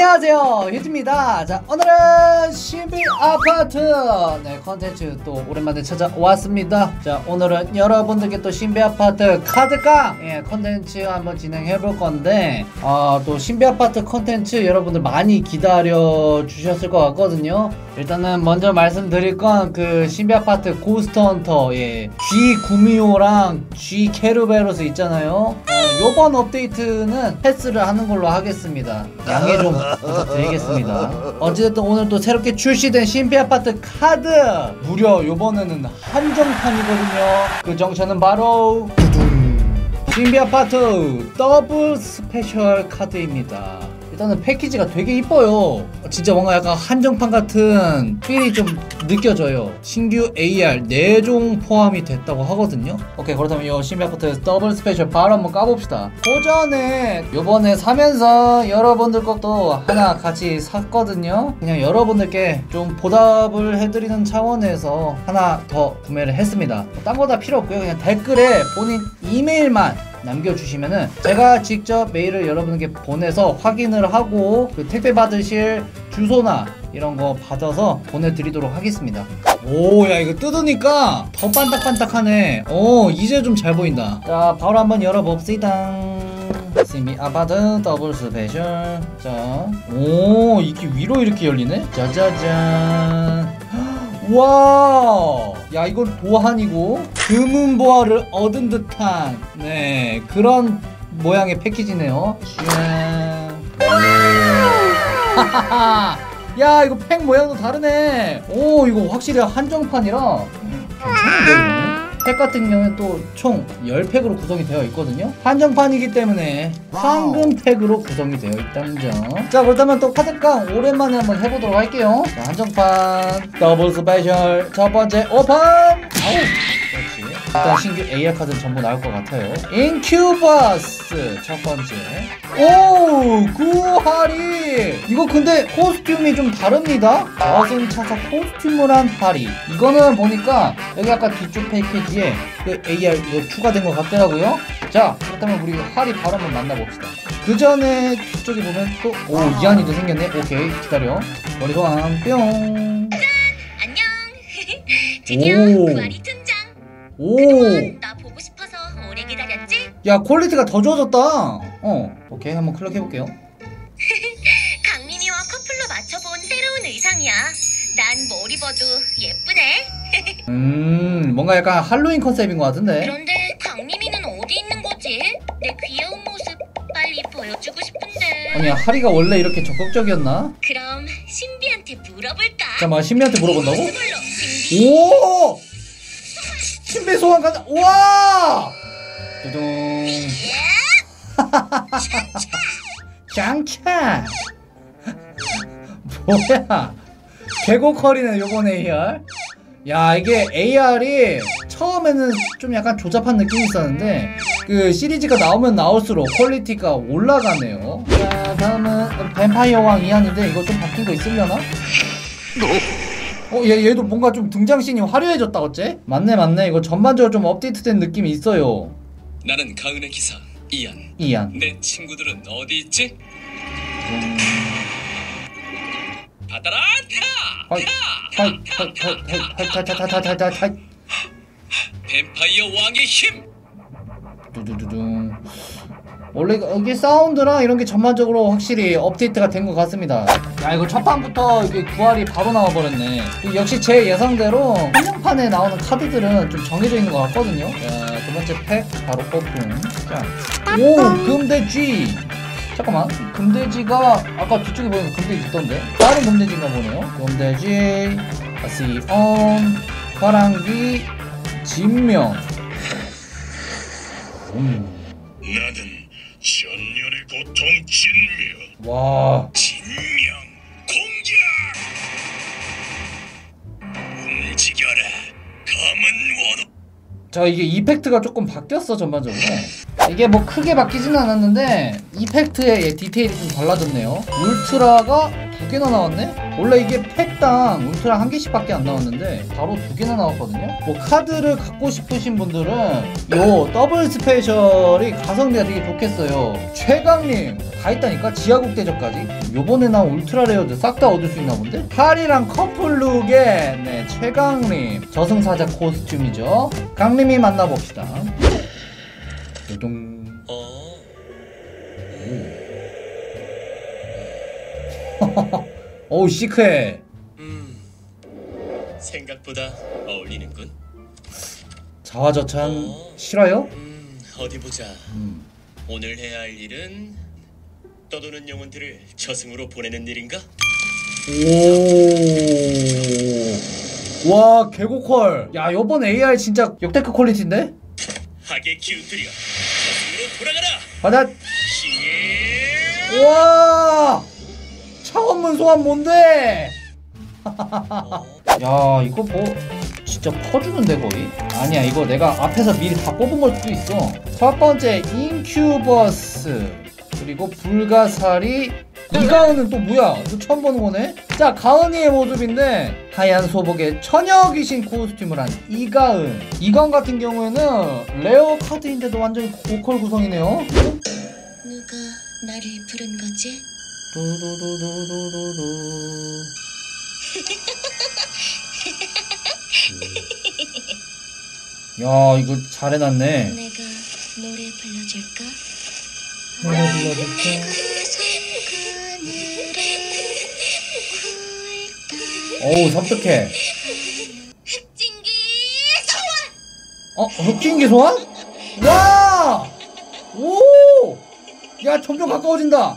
안녕하세요. 휴지입니다. 자 오늘은 신비 아파트. 네 컨텐츠 또 오랜만에 찾아왔습니다. 자 오늘은 여러분들께 또 신비 아파트 카드깡 예 컨텐츠 한번 진행해 볼 건데 아또 신비 아파트 컨텐츠 여러분들 많이 기다려 주셨을 것 같거든요. 일단은 먼저 말씀드릴 건 그 신비 아파트 고스트 헌터 예 G 구미호랑 G 케르베로스 있잖아요. 어, 요번 업데이트는 패스를 하는 걸로 하겠습니다. 양해 좀 부탁드리겠습니다. 어찌됐든 오늘 또 새롭게 출시된 신비 아파트 카드 무려 요번에는 한정판이거든요. 그 정체는 바로 두둥 신비 아파트 더블 스페셜 카드입니다. 일단은 패키지가 되게 이뻐요. 진짜 뭔가 약간 한정판 같은 feel이 좀 느껴져요. 신규 AR 4종 포함이 됐다고 하거든요. 오케이, 그렇다면 이 신비 아파트 더블 스페셜 바로 한번 까봅시다. 그 전에 요번에 사면서 여러분들 것도 하나 같이 샀거든요. 그냥 여러분들께 좀 보답을 해드리는 차원에서 하나 더 구매를 했습니다. 딴 거 다 필요 없고요. 그냥 댓글에 본인 이메일만 남겨주시면은 제가 직접 메일을 여러분에게 보내서 확인을 하고 그 택배 받으실 주소나 이런 거 받아서 보내드리도록 하겠습니다. 오, 야, 이거 뜯으니까 더 반딱반딱하네. 오, 이제 좀 잘 보인다. 자, 바로 한번 열어봅시다. 신비 아파트 더블 스페셜. 자, 오, 이게 위로 이렇게 열리네? 짜자잔. 와, 야 이건 도한이고 금은 보화를 얻은 듯한 네 그런 모양의 패키지네요. 짠. 야 이거 팩 모양도 다르네. 오 이거 확실히 한정판이라 이거는? 팩 같은 경우는 또 총 10팩으로 구성이 되어 있거든요. 한정판이기 때문에 황금 팩으로 구성이 되어 있다는 점. 자, 그렇다면 또 카드깡 오랜만에 한번 해보도록 할게요. 자, 한정판 더블 스페셜 첫 번째 오픈! 아우! 그렇지. 일단 신규 AR 카드는 전부 나올 것 같아요. 인큐버스 첫 번째. 오! 구하리! 이거 근데 코스튬이 좀 다릅니다. 저승 차사 코스튬을 한 하리. 이거는 보니까 여기 아까 뒤쪽 패키지에 그 AR 이거 추가된 것 같더라고요. 자, 그렇다면 우리 하리 바로 한번 만나봅시다. 그 전에 뒤쪽에 보면 또, 오, 이한이도 생겼네. 오케이, 기다려. 머리 소환, 뿅. 안녕. 드디어 등장. 오! 그동안 나 보고 싶어서 오래 기다렸지? 야, 퀄리티가 더 좋아졌다. 어, 오케이, 한번 클릭해볼게요. 강민이와 커플로 맞춰본 새로운 의상이야. 난 뭘 입어도 예쁘네. 음, 뭔가 약간 할로윈 컨셉인 것 같은데. 그런데 강민이는 어디 있는 거지? 내 귀여운 모습 빨리 보여주고 싶은데. 아니, 하리가 원래 이렇게 적극적이었나? 그럼 신비한테 물어볼까? 잠깐만, 신비한테 물어본다고? 신비. 오! 신비 소환 가자. 우와! 두둥. 짱차. 뭐야? 개고퀄이네 요번 AR. 야 이게 AR이 처음에는 좀 약간 조잡한 느낌이 있었는데 그 시리즈가 나오면 나올수록 quality가 올라가네요. 자 다음은 뱀파이어 왕 이한인데 이거 좀 바뀐 거 있으려나? 어, 얘, 얘도 뭔가 좀 등장씬이 화려해졌다, 어째? 맞네, 맞네. 이거 전반적으로 좀 업데이트된 느낌이 있어요. 나는 가은의 기사 이안. 이한. 내 친구들은 어디 있지? 받아라 타! 하이, 하이, 하이, 하이, 하이, 하이, 하이, 하이, 하이. 뱀파이어 왕의 힘! 두두두둥. 원래 여기 사운드랑 이런 게 전반적으로 확실히 업데이트가 된 것 같습니다. 야 이거 첫 판부터 이게 구할이 바로 나와버렸네. 그 역시 제 예상대로 한정판에 나오는 카드들은 좀 정해져 있는 것 같거든요. 자, 두 번째 팩 바로 오픈. 자, 오 금돼지. 잠깐만 금돼지가 아까 뒤쪽에 보니까 금돼지 있던데 다른 금돼지인가 보네요. 금돼지, 시온, 화랑기, 진명. 음. 나는 천년의 고통 진명 와. 진명 공작 움직여라 검은 원호 자 이게 이펙트가 조금 바뀌었어 전반적으로. 이게 뭐 크게 바뀌지는 않았는데 이펙트의 디테일이 좀 달라졌네요. 울트라가 두 개나 나왔네? 원래 이게 팩당 울트라 한 개씩 밖에 안 나왔는데 바로 두 개나 나왔거든요? 뭐 카드를 갖고 싶으신 분들은 요 double special이 가성비가 되게 좋겠어요. 최강림 다 있다니까? 지하국대적까지? 요번에 나온 ultra rare들 싹 다 얻을 수 있나 본데? 하리랑 커플룩의 네 최강림. 저승사자 costume이죠. 강림이 만나봅시다. 요동 어우 시크해 음, 생각보다 어울리는군. 자화저찬 어. 싫어요? 음, 어디 보자. 음. 오늘 해야 할 일은 떠도는 영혼들을 저승으로 보내는 일인가? 오. 와, 개고퀄. 야, 요번 AR 진짜 역대급 퀄리티인데? 악의 기운들이여 저승으로 돌아가라. 예! 와! 차원문 소환 뭔데? 어, 야, 이거 뭐 진짜 퍼주는데 거의? 아니야, 이거 내가 앞에서 미리 다 뽑은 걸 수도 있어. 첫 번째 인큐버스 그리고 불가사리 이 가은은 또 뭐야? 이거 처음 보는 거네? 자, 가은이의 모습인데 하얀 소복에 처녀 귀신 costume을 한 이가은. 이가은 같은 경우에는 rare 카드인데도 완전히 고퀄 구성이네요. 누가 나를 부른 거지? 두두두두두두두. 야 이거 잘 해놨네. 내가 노래 불러줄까? 노래 불러줄게. 어우 섬뜩해. 찡기 어 흑진기 소환? 와! 오! 야 점점 가까워진다.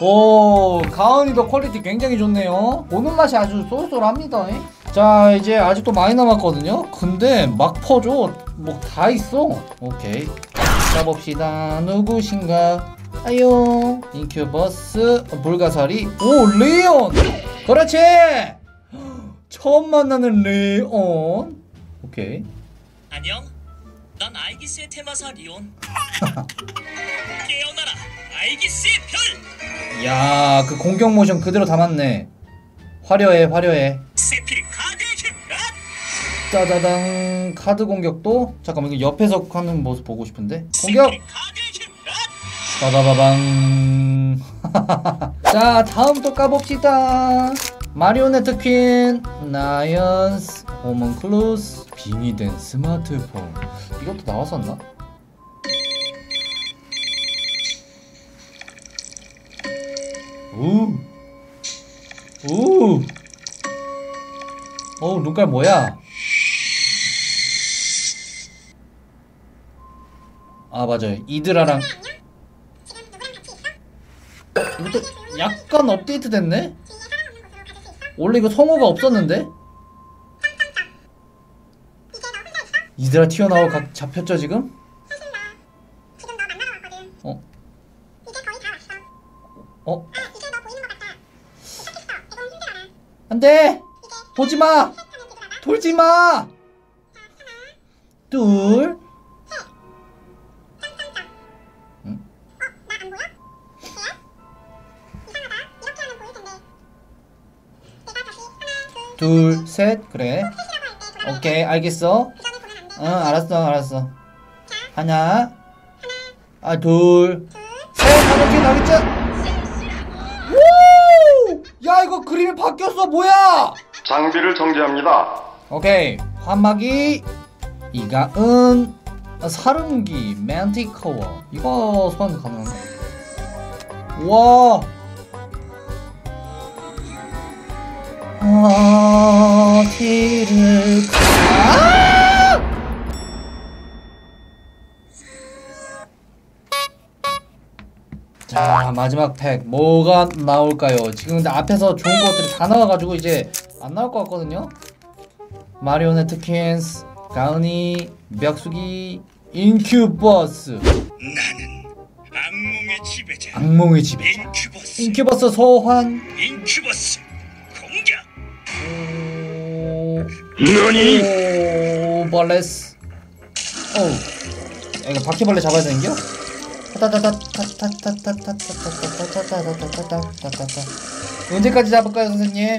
오 가은이도 quality 굉장히 좋네요. 보는 맛이 아주 쏠쏠합니다. 자 이제 아직도 많이 남았거든요. 근데 막 퍼줘. 뭐 다 있어. 오케이. 가봅시다. 누구신가? 아요. 인큐버스 불가사리. 오 레온. 그렇지. 처음 만나는 레온. 오케이. 안녕. 난 아이기스의 테마사 리온. 깨어나라, 아이기스의 별. 야, 그 공격 모션 그대로 담았네. 화려해, 화려해. 세필. 아! 짜자당 카드 공격도 잠깐만 이거 옆에서 하는 모습 보고 싶은데 공격! 빠바바방 자 다음 또 까봅시다 마리오네트 퀸 나이언스 호문클루스 빙의된 스마트폰 이것도 나왔었나? 어우 눈깔 뭐야? 아 맞아요 이드라랑 이것도 약간 업데이트 됐네? 원래 이거 성우가 없었는데? 이드라 튀어나와 각 잡혔죠 지금? 어? 어? 안돼! 보지마! 돌지마! 둘 둘, 셋, 그래. 오케이, 알겠어. 응, 알았어, 알았어. 하나, 아, 둘, 셋, 하나, 뒤에 나겠죠? 오! 야, 이거 그림이 바뀌었어, 뭐야? 장비를 정지합니다. 오케이, 환마기, 이가은, 아, 사릉기, 맨티커워. 이거 소환 가능한가? 와. 어디를 가? 자 마지막 팩 뭐가 나올까요? 지금 근데 앞에서 좋은 것들이 다 나와가지고 이제 안 나올 것 같거든요. 마리오네트 퀸스, 가은이, 벽수기, 인큐버스. 나는 악몽의 지배자. 악몽의 지배 인큐버스. 인큐버스 소환. 인큐버스 공격. 너니? 오, 벌레스. 오. 어. 이거 바퀴벌레 잡아야 되는 겨? 언제까지 잡을까요 선생님?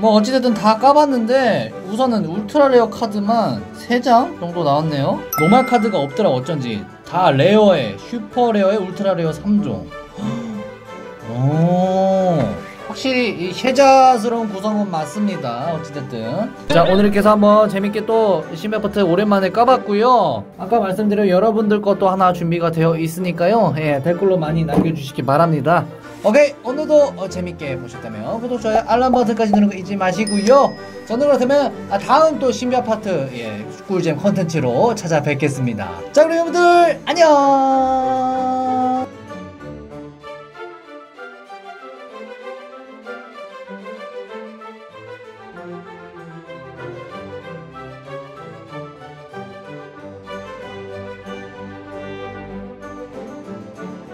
뭐 어찌됐든 다 까봤는데 우선은 ultra rare 카드만 3장 정도 나왔네요. normal 카드가 없더라 어쩐지. 다 rare에 super rare에 ultra rare 3종. 오. 확실히 이 혜자스러운 구성은 맞습니다 어찌됐든. 자 오늘 이렇게 해서 한번 재밌게 또 신비아파트 오랜만에 까봤고요. 아까 말씀드린 여러분들 것도 하나 준비가 되어 있으니까요. 예, 댓글로 많이 남겨주시기 바랍니다 오케이 오늘도 어, 재밌게 보셨다면 구독 좋아요 알람 버튼까지 누르는 거 잊지 마시고요. 저는 그렇다면 아, 다음 또 신비 아파트 예, 꿀잼 컨텐츠로 찾아뵙겠습니다. 자 그럼 여러분들 안녕